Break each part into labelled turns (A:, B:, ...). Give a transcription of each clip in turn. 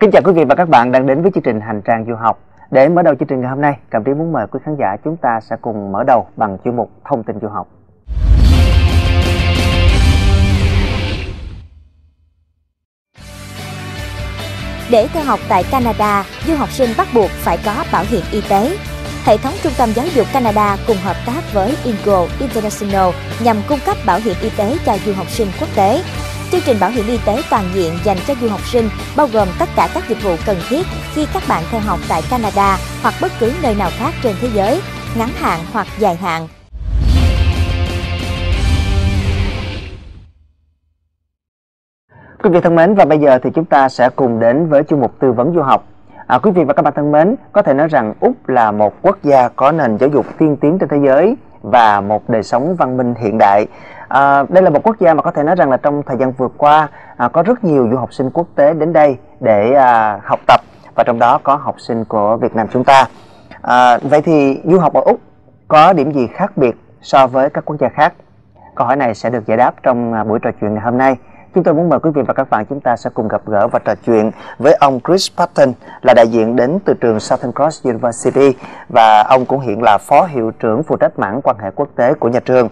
A: Kính chào quý vị và các bạn đang đến với chương trình Hành trang du học. Để mở đầu chương trình ngày hôm nay, cảm Trí muốn mời quý khán giả chúng ta sẽ cùng mở đầu bằng chuyên mục Thông tin du học.
B: Để theo học tại Canada, du học sinh bắt buộc phải có bảo hiểm y tế. Hệ thống trung tâm giáo dục Canada cùng hợp tác với Ingo International nhằm cung cấp bảo hiểm y tế cho du học sinh quốc tế. Chương trình bảo hiểm y tế toàn diện dành cho du học sinh bao gồm tất cả các dịch vụ cần thiết khi các bạn theo học tại Canada hoặc bất cứ nơi nào khác trên thế giới, ngắn hạn hoặc dài hạn.
A: Quý vị thân mến và bây giờ thì chúng ta sẽ cùng đến với chương mục tư vấn du học. À, quý vị và các bạn thân mến, có thể nói rằng Úc là một quốc gia có nền giáo dục tiên tiến trên thế giới và một đời sống văn minh hiện đại. À, đây là một quốc gia mà có thể nói rằng là trong thời gian vừa qua à, có rất nhiều du học sinh quốc tế đến đây để à, học tập và trong đó có học sinh của Việt Nam chúng ta. À, vậy thì du học ở Úc có điểm gì khác biệt so với các quốc gia khác? Câu hỏi này sẽ được giải đáp trong à, buổi trò chuyện ngày hôm nay. Chúng tôi muốn mời quý vị và các bạn chúng ta sẽ cùng gặp gỡ và trò chuyện với ông Chris Patton là đại diện đến từ trường Southern Cross University và ông cũng hiện là phó hiệu trưởng phụ trách mảng quan hệ quốc tế của nhà trường.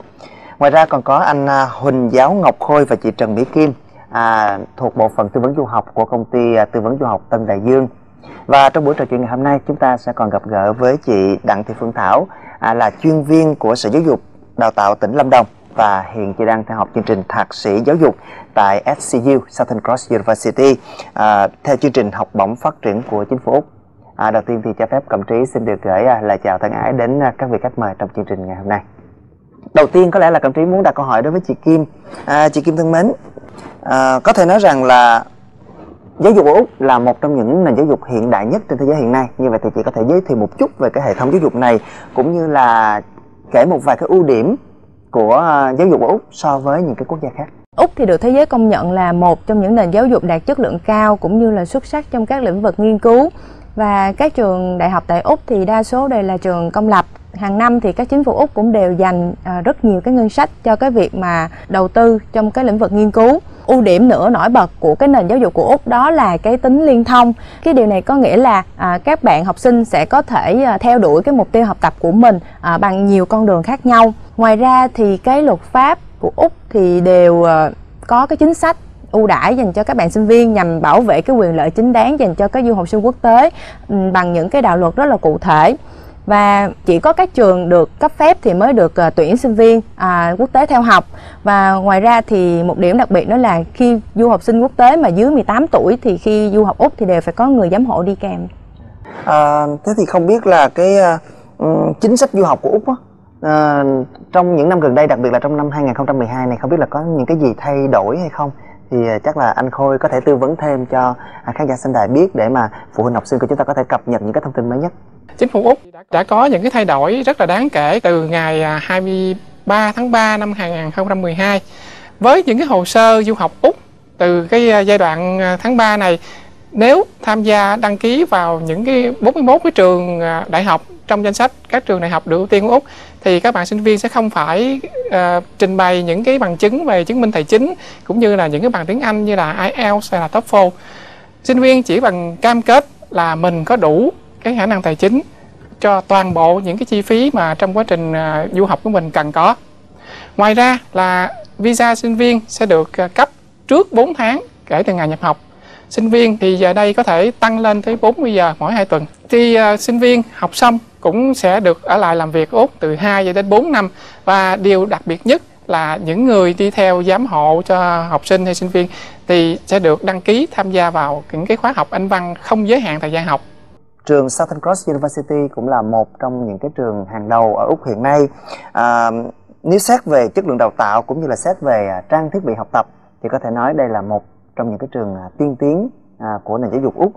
A: Ngoài ra còn có anh à, Huỳnh Giáo Ngọc Khôi và chị Trần Mỹ Kim à, thuộc bộ phận tư vấn du học của công ty à, tư vấn du học Tân Đại Dương. Và trong buổi trò chuyện ngày hôm nay chúng ta sẽ còn gặp gỡ với chị Đặng Thị Phương Thảo à, là chuyên viên của Sở Giáo dục Đào tạo tỉnh Lâm Đồng và hiện chị đang theo học chương trình thạc sĩ giáo dục tại SCU Southern Cross University à, theo chương trình học bổng phát triển của chính phủ Úc. À, đầu tiên thì cho phép Cẩm Trí xin được gửi à, lời chào thân ái đến à, các vị khách mời trong chương trình ngày hôm nay. Đầu tiên có lẽ là Cẩm Trí muốn đặt câu hỏi đối với chị Kim. À, chị Kim thân mến, à, có thể nói rằng là giáo dục ở Úc là một trong những nền giáo dục hiện đại nhất trên thế giới hiện nay. Như vậy thì chị có thể giới thiệu một chút về cái hệ thống giáo dục này cũng như là kể một vài cái ưu điểm của à, giáo dục ở Úc so với những cái quốc gia khác.
C: Úc thì được thế giới công nhận là một trong những nền giáo dục đạt chất lượng cao cũng như là xuất sắc trong các lĩnh vực nghiên cứu và các trường đại học tại Úc thì đa số đều là trường công lập hàng năm thì các chính phủ Úc cũng đều dành à, rất nhiều cái ngân sách cho cái việc mà đầu tư trong cái lĩnh vực nghiên cứu. Ưu điểm nữa nổi bật của cái nền giáo dục của Úc đó là cái tính liên thông. Cái điều này có nghĩa là à, các bạn học sinh sẽ có thể à, theo đuổi cái mục tiêu học tập của mình à, bằng nhiều con đường khác nhau. Ngoài ra thì cái luật pháp của Úc thì đều à, có cái chính sách ưu đãi dành cho các bạn sinh viên nhằm bảo vệ cái quyền lợi chính đáng dành cho các du học sinh quốc tế ừ, bằng những cái đạo luật rất là cụ thể và chỉ có các trường được cấp phép thì mới được uh, tuyển sinh viên uh, quốc tế theo học và ngoài ra thì một điểm đặc biệt đó là khi du học sinh quốc tế mà dưới 18 tuổi thì khi du học Úc thì đều phải có người giám hộ đi kèm.
A: À, thế thì không biết là cái uh, chính sách du học của Úc á, uh, trong những năm gần đây đặc biệt là trong năm 2012 này không biết là có những cái gì thay đổi hay không thì chắc là anh Khôi có thể tư vấn thêm cho à, khán giả xem đài biết để mà phụ huynh học sinh của chúng ta có thể cập nhật những cái thông tin mới nhất.
D: Chính phủ Úc đã có những cái thay đổi rất là đáng kể từ ngày à, 23 tháng 3 năm 2012 với những cái hồ sơ du học Úc từ cái à, giai đoạn à, tháng 3 này nếu tham gia đăng ký vào những cái 41 cái trường đại học trong danh sách các trường đại học được ưu tiên của Úc thì các bạn sinh viên sẽ không phải uh, trình bày những cái bằng chứng về chứng minh tài chính cũng như là những cái bằng tiếng Anh như là IELTS hay là TOEFL. Sinh viên chỉ bằng cam kết là mình có đủ cái khả năng tài chính cho toàn bộ những cái chi phí mà trong quá trình à, du học của mình cần có. Ngoài ra là visa sinh viên sẽ được à, cấp trước 4 tháng kể từ ngày nhập học. Sinh viên thì giờ đây có thể tăng lên tới 40 giờ mỗi 2 tuần. Thì uh, sinh viên học xong cũng sẽ được ở lại làm việc Úc từ 2 cho đến 4 năm và điều đặc biệt nhất là những người đi theo giám hộ cho học sinh hay sinh viên thì sẽ được đăng ký tham gia vào những cái khóa học Anh văn không giới hạn thời gian học.
A: Trường Southern Cross University cũng là một trong những cái trường hàng đầu ở Úc hiện nay. À, nếu xét về chất lượng đào tạo cũng như là xét về à, trang thiết bị học tập thì có thể nói đây là một trong những cái trường à, tiên tiến à, của nền giáo dục Úc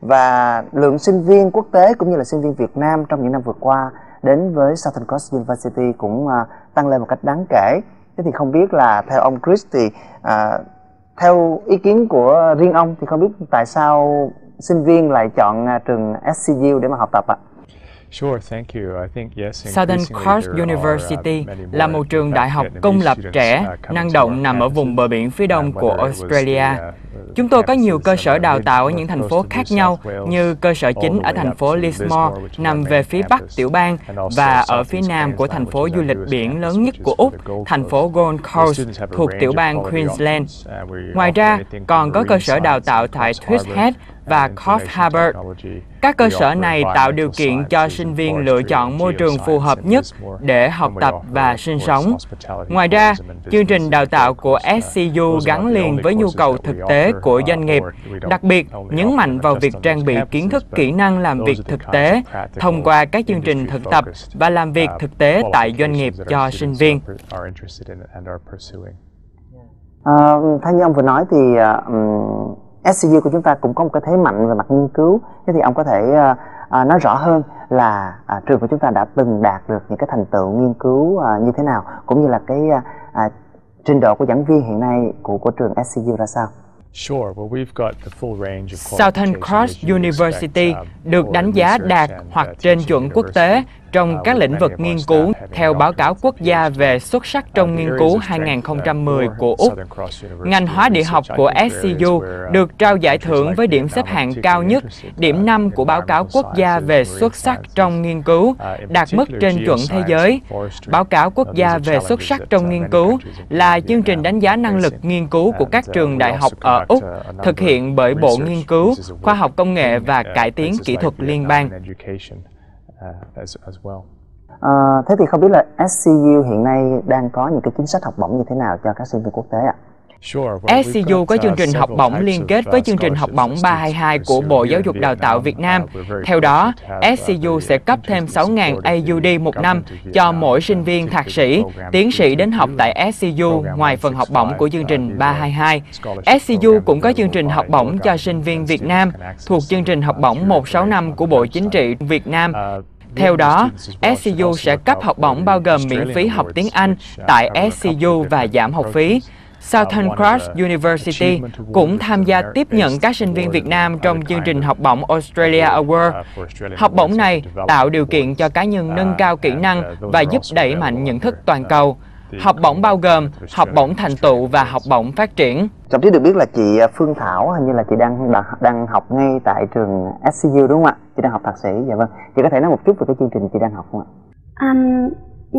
A: và lượng sinh viên quốc tế cũng như là sinh viên Việt Nam trong những năm vừa qua đến với Southern Cross University cũng tăng lên một cách đáng kể. Thế thì không biết là theo ông Chris thì à, theo ý kiến của riêng ông thì không biết tại sao sinh viên lại chọn uh, trường SCU để mà học tập ạ?
E: Southern Cross uh, University là một trường đại học công lập trẻ, năng động nằm ở vùng bờ biển phía đông của Australia. Chúng tôi có nhiều cơ sở đào tạo ở những thành phố khác nhau như cơ sở chính ở thành phố Lismore nằm về phía bắc tiểu bang và ở phía nam của thành phố du lịch biển lớn nhất của Úc, thành phố Gold Coast thuộc tiểu bang Queensland. Ngoài ra, còn có cơ sở đào tạo tại Twist Head và Coff Harbor. Các cơ sở này tạo điều kiện cho sinh viên lựa chọn môi trường phù hợp nhất để học tập và sinh sống. Ngoài ra, chương trình đào tạo của SCU gắn liền với nhu cầu thực tế của doanh nghiệp, đặc biệt nhấn mạnh vào việc trang bị kiến thức kỹ năng làm việc thực tế thông qua các chương trình thực tập và làm việc thực tế tại doanh nghiệp cho sinh viên.
A: À, theo như ông vừa nói thì uh, SCU của chúng ta cũng có một cái thế mạnh về mặt nghiên cứu. Thế thì ông có thể uh, uh, nói rõ hơn là uh, trường của chúng ta đã từng đạt được những cái thành tựu nghiên cứu uh, như thế nào cũng như là cái uh, uh, trình độ của giảng viên hiện nay của của trường SCU ra sao?
E: Southern Cross University
A: um,
E: được đánh giá đạt hoặc trên chuẩn quốc tế trong các lĩnh vực nghiên cứu theo báo cáo quốc gia về xuất sắc trong nghiên cứu 2010 của Úc. Ngành hóa địa học của SCU được trao giải thưởng với điểm xếp hạng cao nhất, điểm 5 của báo cáo quốc gia về xuất sắc trong nghiên cứu, đạt mức trên chuẩn thế giới. Báo cáo quốc gia về xuất sắc trong nghiên cứu là chương trình đánh giá năng lực nghiên cứu của các trường đại học ở Úc, thực hiện bởi Bộ Nghiên cứu, Khoa học Công nghệ và Cải tiến Kỹ thuật Liên bang.
A: Uh, as, as well. À, thế thì không biết là SCU hiện nay đang có những cái chính sách học bổng như thế nào cho các sinh viên quốc tế ạ?
E: SCU có chương trình học bổng liên kết với chương trình học bổng 322 của Bộ Giáo dục Đào tạo Việt Nam. Theo đó, SCU sẽ cấp thêm 6.000 AUD một năm cho mỗi sinh viên thạc sĩ, tiến sĩ đến học tại SCU ngoài phần học bổng của chương trình 322. SCU cũng có chương trình học bổng cho sinh viên Việt Nam thuộc chương trình học bổng 165 của Bộ Chính trị Việt Nam. Theo đó, SCU sẽ cấp học bổng bao gồm miễn phí học tiếng Anh tại SCU và giảm học phí. Southern Cross University cũng tham gia tiếp nhận các sinh viên Việt Nam trong chương trình học bổng Australia Award. Học bổng này tạo điều kiện cho cá nhân nâng cao kỹ năng và giúp đẩy mạnh nhận thức toàn cầu. Học bổng bao gồm học bổng thành tựu và học bổng phát triển.
A: Trọng trí được biết là chị Phương Thảo hình như là chị đang đang học ngay tại trường SCU đúng không ạ? Chị đang học thạc sĩ, dạ vâng. Chị có thể nói một chút về cái chương trình chị đang học không ạ?
F: Um,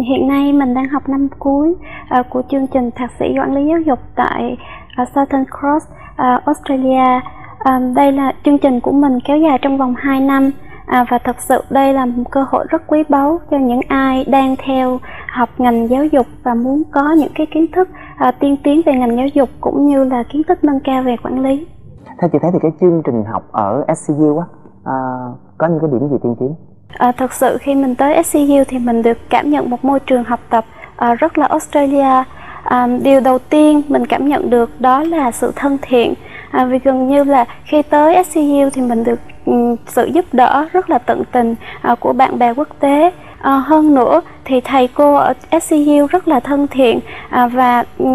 F: hiện nay mình đang học năm cuối uh, của chương trình thạc sĩ quản lý giáo dục tại uh, Southern Cross, uh, Australia. Um, đây là chương trình của mình kéo dài trong vòng 2 năm à, và thật sự đây là một cơ hội rất quý báu cho những ai đang theo học ngành giáo dục và muốn có những cái kiến thức à, tiên tiến về ngành giáo dục cũng như là kiến thức nâng cao về quản lý.
A: Theo chị thấy thì cái chương trình học ở SCU á à, có những cái điểm gì tiên tiến?
F: À, thật sự khi mình tới SCU thì mình được cảm nhận một môi trường học tập à, rất là Australia. À, điều đầu tiên mình cảm nhận được đó là sự thân thiện à, vì gần như là khi tới SCU thì mình được Ừ, sự giúp đỡ rất là tận tình à, của bạn bè quốc tế. À, hơn nữa thì thầy cô ở SCU rất là thân thiện à, và ừ,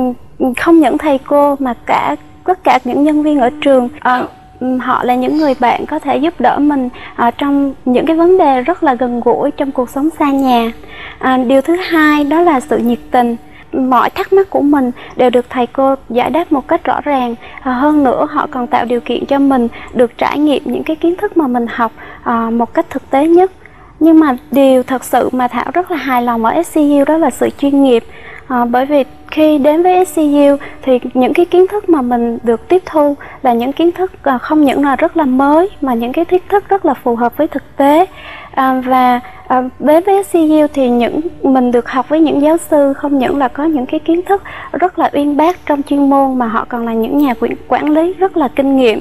F: không những thầy cô mà cả tất cả những nhân viên ở trường à, ừ, họ là những người bạn có thể giúp đỡ mình à, trong những cái vấn đề rất là gần gũi trong cuộc sống xa nhà. À, điều thứ hai đó là sự nhiệt tình mọi thắc mắc của mình đều được thầy cô giải đáp một cách rõ ràng. À, hơn nữa họ còn tạo điều kiện cho mình được trải nghiệm những cái kiến thức mà mình học à, một cách thực tế nhất. Nhưng mà điều thật sự mà thảo rất là hài lòng ở SCU đó là sự chuyên nghiệp à, bởi vì khi đến với SCU thì những cái kiến thức mà mình được tiếp thu là những kiến thức à, không những là rất là mới mà những cái kiến thức rất là phù hợp với thực tế. À, và à, đến với SCU thì những mình được học với những giáo sư không những là có những cái kiến thức rất là uyên bác trong chuyên môn mà họ còn là những nhà quản lý rất là kinh nghiệm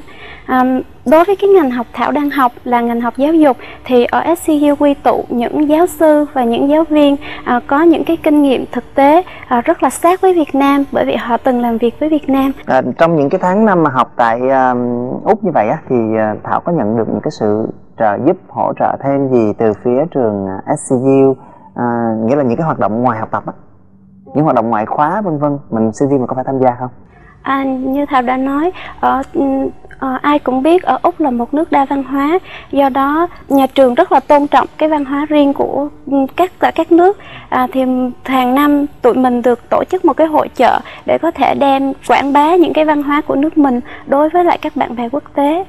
F: à, đối với cái ngành học thảo đang học là ngành học giáo dục thì ở SCU quy tụ những giáo sư và những giáo viên à, có những cái kinh nghiệm thực tế à, rất là sát với Việt Nam bởi vì họ từng làm việc với Việt Nam.
A: À, trong những cái tháng năm mà học tại uh, úc như vậy á, thì uh, Thảo có nhận được những cái sự trợ giúp hỗ trợ thêm gì từ phía trường SCU à, nghĩa là những cái hoạt động ngoài học tập á những hoạt động ngoại khóa vân vân mình sinh viên mình có phải tham gia không
F: À, như thảo đã nói ở À, ai cũng biết ở Úc là một nước đa văn hóa, do đó nhà trường rất là tôn trọng cái văn hóa riêng của các các nước. À, thì hàng năm tụi mình được tổ chức một cái hội chợ để có thể đem quảng bá những cái văn hóa của nước mình đối với lại các bạn bè quốc tế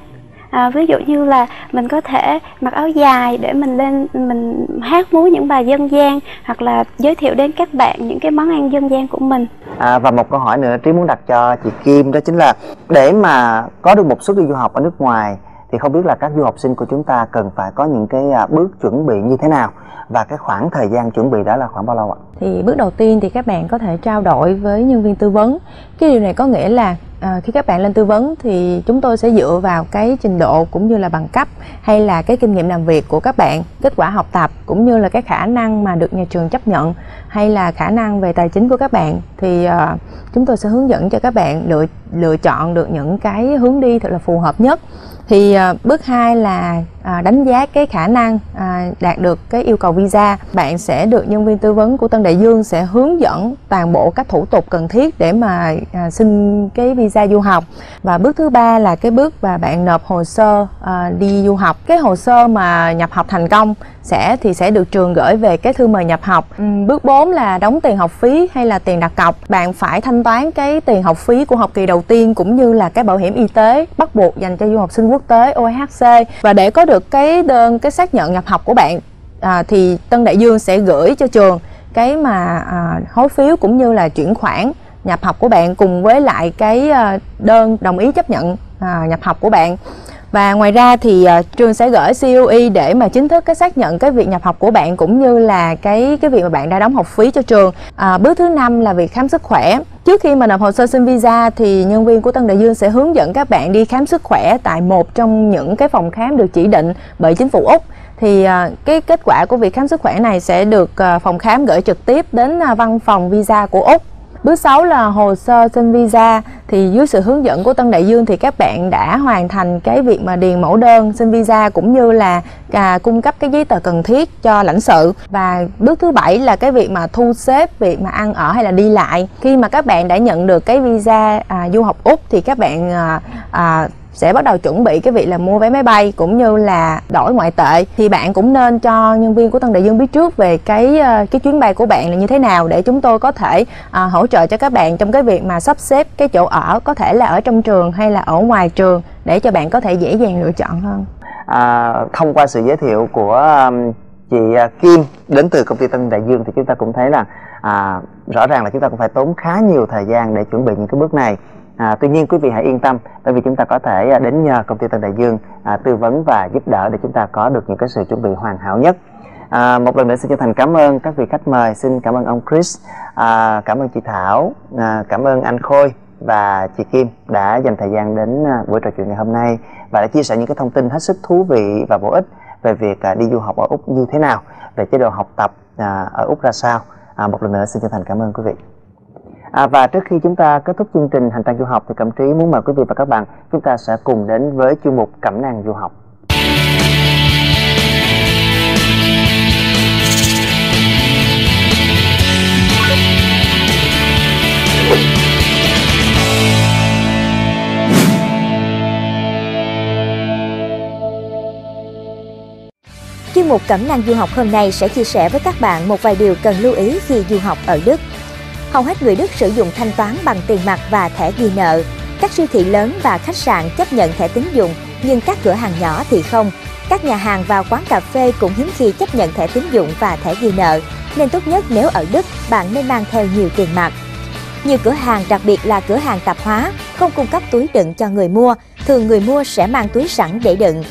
F: à, ví dụ như là mình có thể mặc áo dài để mình lên mình hát múa những bài dân gian hoặc là giới thiệu đến các bạn những cái món ăn dân gian của mình
A: à, và một câu hỏi nữa trí muốn đặt cho chị Kim đó chính là để mà có được một suất đi du học ở nước ngoài thì không biết là các du học sinh của chúng ta cần phải có những cái à, bước chuẩn bị như thế nào và cái khoảng thời gian chuẩn bị đó là khoảng bao lâu ạ?
C: Thì bước đầu tiên thì các bạn có thể trao đổi với nhân viên tư vấn. Cái điều này có nghĩa là à, khi các bạn lên tư vấn thì chúng tôi sẽ dựa vào cái trình độ cũng như là bằng cấp hay là cái kinh nghiệm làm việc của các bạn, kết quả học tập cũng như là cái khả năng mà được nhà trường chấp nhận hay là khả năng về tài chính của các bạn thì à, chúng tôi sẽ hướng dẫn cho các bạn lựa lựa chọn được những cái hướng đi thật là phù hợp nhất. Thì à, bước 2 là à, đánh giá cái khả năng à, đạt được cái yêu cầu visa bạn sẽ được nhân viên tư vấn của Tân Đại Dương sẽ hướng dẫn toàn bộ các thủ tục cần thiết để mà à, xin cái visa du học. Và bước thứ ba là cái bước mà bạn nộp hồ sơ à, đi du học. Cái hồ sơ mà nhập học thành công sẽ thì sẽ được trường gửi về cái thư mời nhập học. Ừ, bước 4 là đóng tiền học phí hay là tiền đặt cọc. Bạn phải thanh toán cái tiền học phí của học kỳ đầu tiên cũng như là cái bảo hiểm y tế bắt buộc dành cho du học sinh quốc tế OHC và để có được được cái đơn cái xác nhận nhập học của bạn à, thì Tân Đại Dương sẽ gửi cho trường cái mà à, hối phiếu cũng như là chuyển khoản nhập học của bạn cùng với lại cái à, đơn đồng ý chấp nhận à, nhập học của bạn và ngoài ra thì uh, trường sẽ gửi COE để mà chính thức cái xác nhận cái việc nhập học của bạn cũng như là cái cái việc mà bạn đã đóng học phí cho trường. À, bước thứ năm là việc khám sức khỏe. Trước khi mà nộp hồ sơ xin visa thì nhân viên của Tân Đại Dương sẽ hướng dẫn các bạn đi khám sức khỏe tại một trong những cái phòng khám được chỉ định bởi chính phủ Úc. Thì à, cái kết quả của việc khám sức khỏe này sẽ được à, phòng khám gửi trực tiếp đến à, văn phòng visa của Úc. Bước 6 là hồ sơ xin visa thì dưới sự hướng dẫn của Tân Đại Dương thì các bạn đã hoàn thành cái việc mà điền mẫu đơn xin visa cũng như là à, cung cấp cái giấy tờ cần thiết cho lãnh sự. Và bước thứ bảy là cái việc mà thu xếp việc mà ăn ở hay là đi lại. Khi mà các bạn đã nhận được cái visa à, du học úc thì các bạn à, à, sẽ bắt đầu chuẩn bị cái việc là mua vé máy bay cũng như là đổi ngoại tệ thì bạn cũng nên cho nhân viên của Tân Đại Dương biết trước về cái ờ, cái chuyến bay của bạn là như thế nào để chúng tôi có thể à, hỗ trợ cho các bạn trong cái việc mà sắp xếp cái chỗ ở có thể là ở trong trường hay là ở ngoài trường để cho bạn có thể dễ dàng lựa chọn hơn.
A: À, thông qua sự giới thiệu của um, chị à, Kim đến từ công ty Tân Đại Dương thì chúng ta cũng thấy là à, rõ ràng là chúng ta cũng phải tốn khá nhiều thời gian để chuẩn bị những cái bước này À, tuy nhiên quý vị hãy yên tâm bởi vì chúng ta có thể à, đến nhờ công ty Tân Đại Dương à, tư vấn và giúp đỡ để chúng ta có được những cái sự chuẩn bị hoàn hảo nhất. À, một lần nữa xin chân thành cảm ơn các vị khách mời, xin cảm ơn ông Chris, à, cảm ơn chị Thảo, à, cảm ơn anh Khôi và chị Kim đã dành thời gian đến à, buổi trò chuyện ngày hôm nay và đã chia sẻ những cái thông tin hết sức thú vị và bổ ích về việc à, đi du học ở Úc như thế nào, về chế độ học tập ở Úc ra sao. À, một lần nữa xin chân thành cảm ơn quý vị. À, và trước khi chúng ta kết thúc chương trình hành trang du học thì Cẩm Trí muốn mời quý vị và các bạn chúng ta sẽ cùng đến với chuyên mục Cẩm nang du học.
B: Chuyên mục Cẩm nang du học hôm nay sẽ chia sẻ với các bạn một vài điều cần lưu ý khi du học ở Đức hầu hết người Đức sử dụng thanh toán bằng tiền mặt và thẻ ghi nợ. Các siêu thị lớn và khách sạn chấp nhận thẻ tín dụng, nhưng các cửa hàng nhỏ thì không. Các nhà hàng và quán cà phê cũng hiếm khi chấp nhận thẻ tín dụng và thẻ ghi nợ, nên tốt nhất nếu ở Đức, bạn nên mang theo nhiều tiền mặt. Nhiều cửa hàng, đặc biệt là cửa hàng tạp hóa, không cung cấp túi đựng cho người mua, thường người mua sẽ mang túi sẵn để đựng.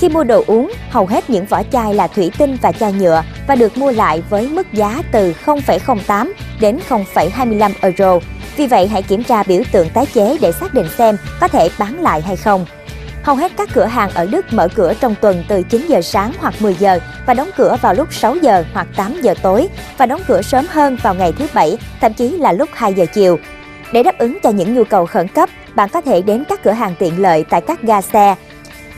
B: Khi mua đồ uống, hầu hết những vỏ chai là thủy tinh và chai nhựa và được mua lại với mức giá từ 0,08 đến 0,25 euro. Vì vậy, hãy kiểm tra biểu tượng tái chế để xác định xem có thể bán lại hay không. Hầu hết các cửa hàng ở Đức mở cửa trong tuần từ 9 giờ sáng hoặc 10 giờ và đóng cửa vào lúc 6 giờ hoặc 8 giờ tối và đóng cửa sớm hơn vào ngày thứ Bảy, thậm chí là lúc 2 giờ chiều. Để đáp ứng cho những nhu cầu khẩn cấp, bạn có thể đến các cửa hàng tiện lợi tại các ga xe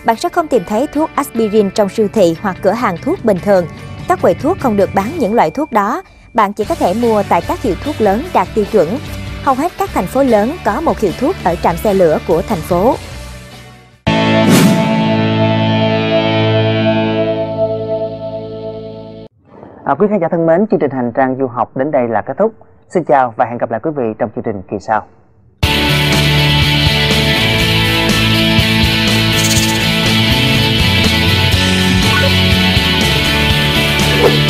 B: bạn sẽ không tìm thấy thuốc aspirin trong siêu thị hoặc cửa hàng thuốc bình thường. Các quầy thuốc không được bán những loại thuốc đó, bạn chỉ có thể mua tại các hiệu thuốc lớn đạt tiêu chuẩn. Hầu hết các thành phố lớn có một hiệu thuốc ở trạm xe lửa của thành phố.
A: À, quý khán giả thân mến, chương trình hành trang du học đến đây là kết thúc. Xin chào và hẹn gặp lại quý vị trong chương trình kỳ sau. Woo!